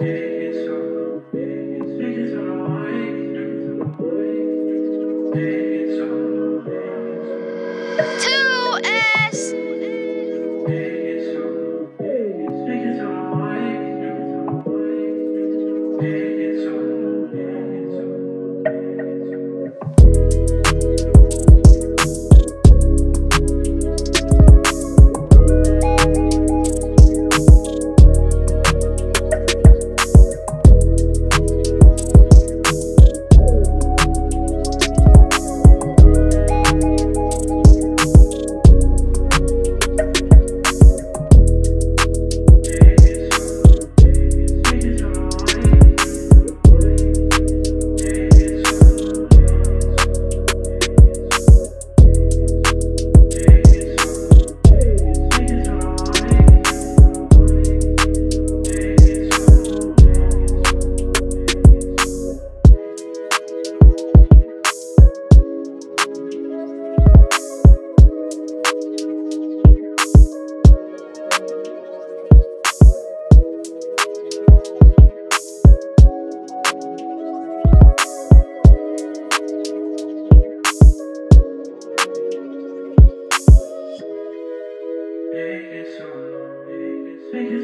Hey. make it so long, make it